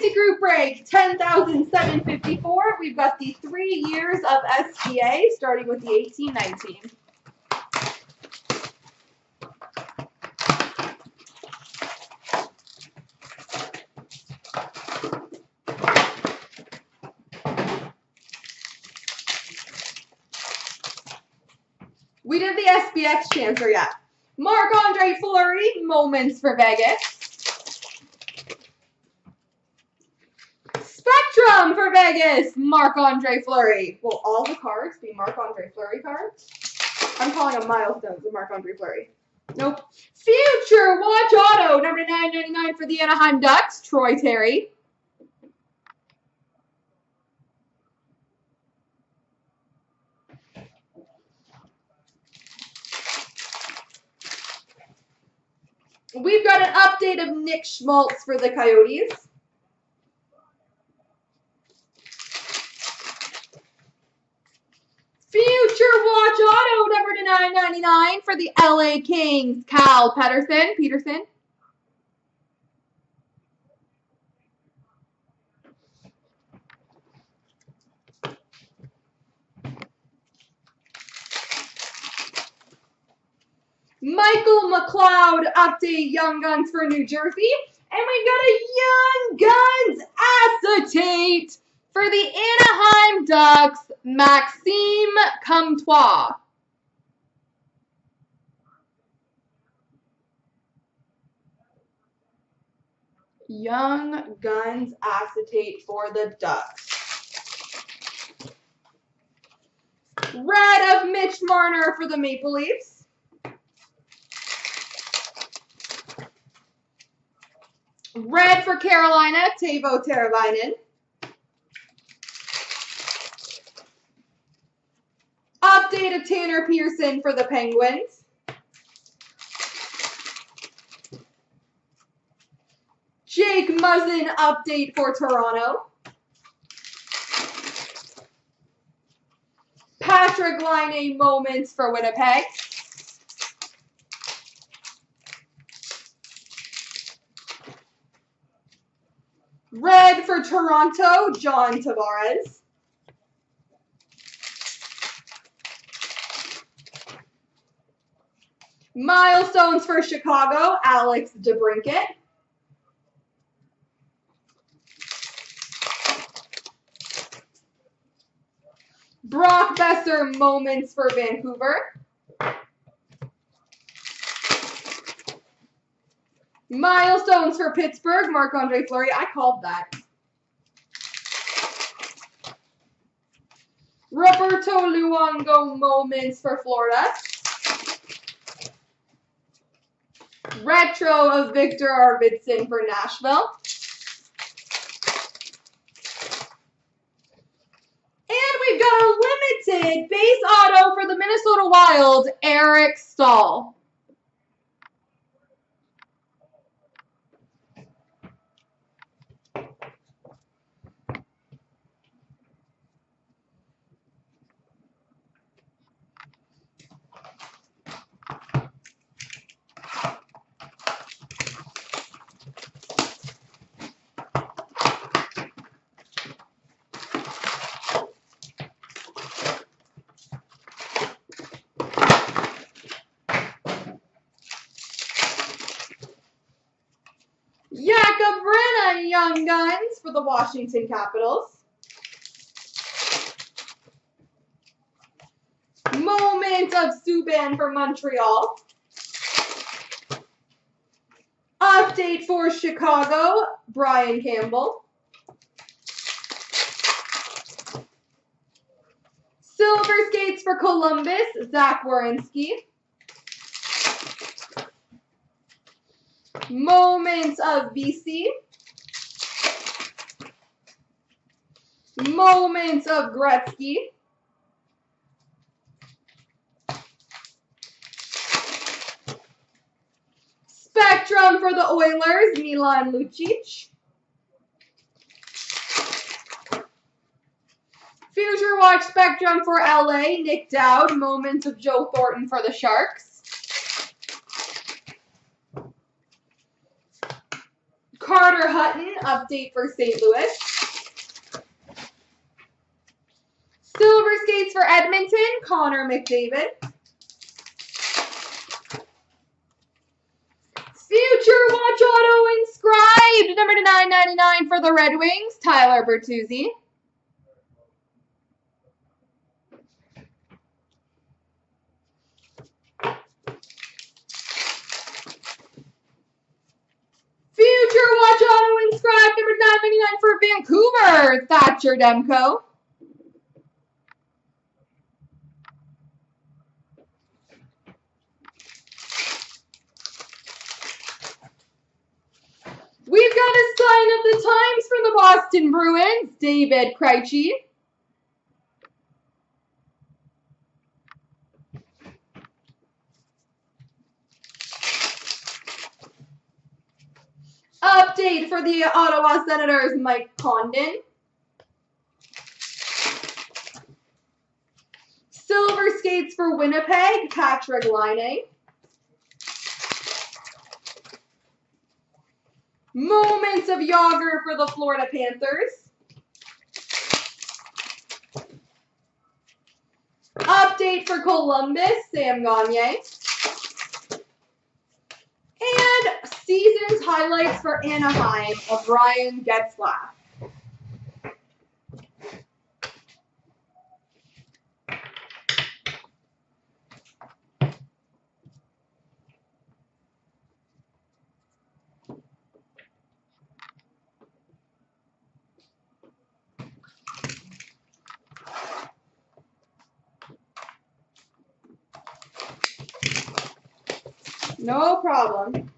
Fancy group break, 10,754. We've got the three years of SPA, starting with the 1819. We did the SBX chancer yet. Marc-Andre Fleury, moments for Vegas. Vegas, Marc-Andre Fleury. Will all the cards be Marc-Andre Fleury cards? I'm calling them milestones of Marc-Andre Fleury. Nope. Future Watch Auto, number 999 for the Anaheim Ducks, Troy Terry. We've got an update of Nick Schmaltz for the Coyotes. Future Watch Auto number to 999 for the LA Kings, Cal Petersen. Petersen. Michael McLeod update Young Guns for New Jersey. And we've got a Young Guns acetate for the Anaheim Ducks, Maxime Comtois. Young Guns acetate for the Ducks. Red of Mitch Marner for the Maple Leafs. Red for Carolina, Teuvo Teravainen. Update of Tanner Pearson for the Penguins. Jake Muzzin update for Toronto. Patrick Laine moments for Winnipeg. Red for Toronto, John Tavares. Milestones for Chicago, Alex DeBrincat. Brock Boeser moments for Vancouver. Milestones for Pittsburgh, Marc-Andre Fleury. I called that. Roberto Luongo moments for Florida. Retro of Victor Arvidsson for Nashville. And we've got a limited base auto for the Minnesota Wild, Eric Staal. Jakob Vrana, Young Guns for the Washington Capitals. Moment of Subban for Montreal. Update for Chicago, Brian Campbell. Silver Skates for Columbus, Zach Werenski. Moments of BC. Moments of Gretzky. Spectrum for the Oilers, Milan Lucic. Future Watch Spectrum for LA, Nic Dowd. Moments of Joe Thornton for the Sharks. Carter Hutton, update for St. Louis. For Edmonton, Connor McDavid. Future Watch Auto inscribed, number to 999 for the Red Wings, Tyler Bertuzzi. Future Watch Auto inscribed, number 999 for Vancouver, Thatcher Demko. We've got a sign of the times for the Boston Bruins, David Krejci. Update for the Ottawa Senators, Mike Condon. Silver skates for Winnipeg, Patrick Laine. Moments of Jagr for the Florida Panthers. Update for Columbus, Sam Gagne. And season's highlights for Anaheim of Ryan Getzlaf. No problem.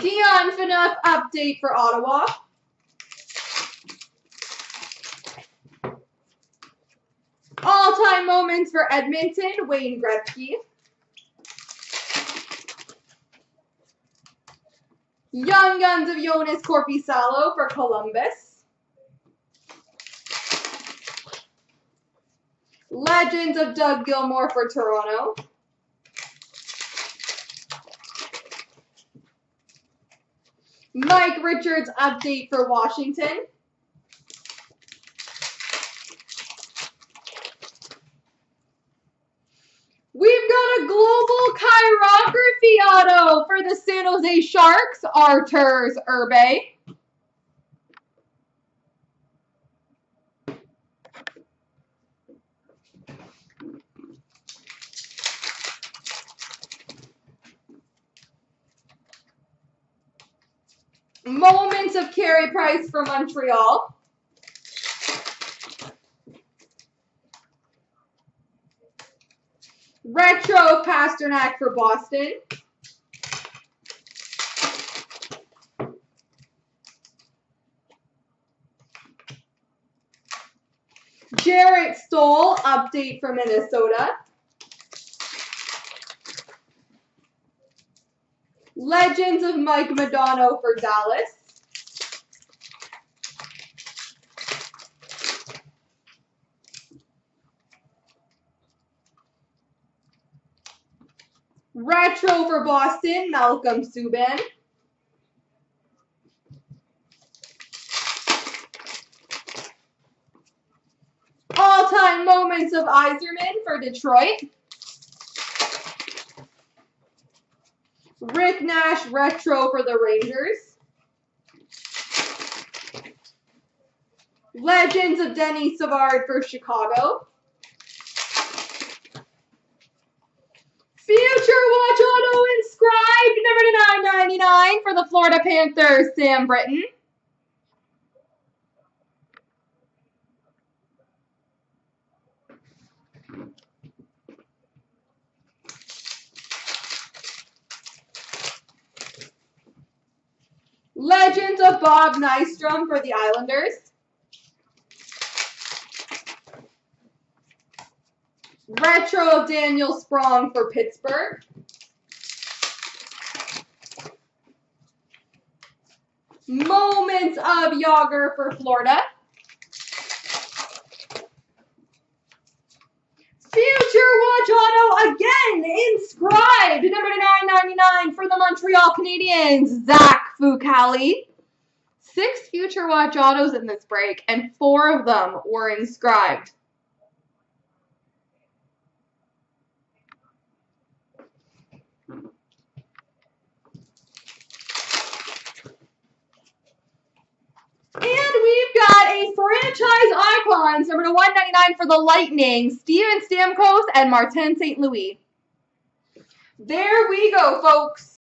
Dion Phaneuf update for Ottawa. Moments for Edmonton, Wayne Gretzky. Young Guns of Joonas Korpisalo for Columbus. Legends of Doug Gilmour for Toronto. Mike Richards update for Washington. We've got a global chirography auto for the San Jose Sharks, Arturs Irbe. Moments of Carey Price for Montreal. Retro Pastrnak for Boston. Stoll, update for Minnesota. Legends of Mike Modano for Dallas. Retro for Boston, Malcolm Subban. Moments of Yzerman for Detroit. Rick Nash Retro for the Rangers. Legends of Denis Savard for Chicago. Future Watch Auto inscribed number to 999 for the Florida Panthers, Sam Brittain. Of Bob Nystrom for the Islanders. Retro of Daniel Sprong for Pittsburgh. Moments of Jagr for Florida. Future Watch Auto again, inscribed, number to 999 for the Montreal Canadiens, Zach Fucale. Six Future Watch Autos in this break, and four of them were inscribed. And we've got a franchise icons, number to 199 for the Lightning, Steven Stamkos and Martin St. Louis. There we go, folks.